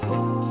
Oh.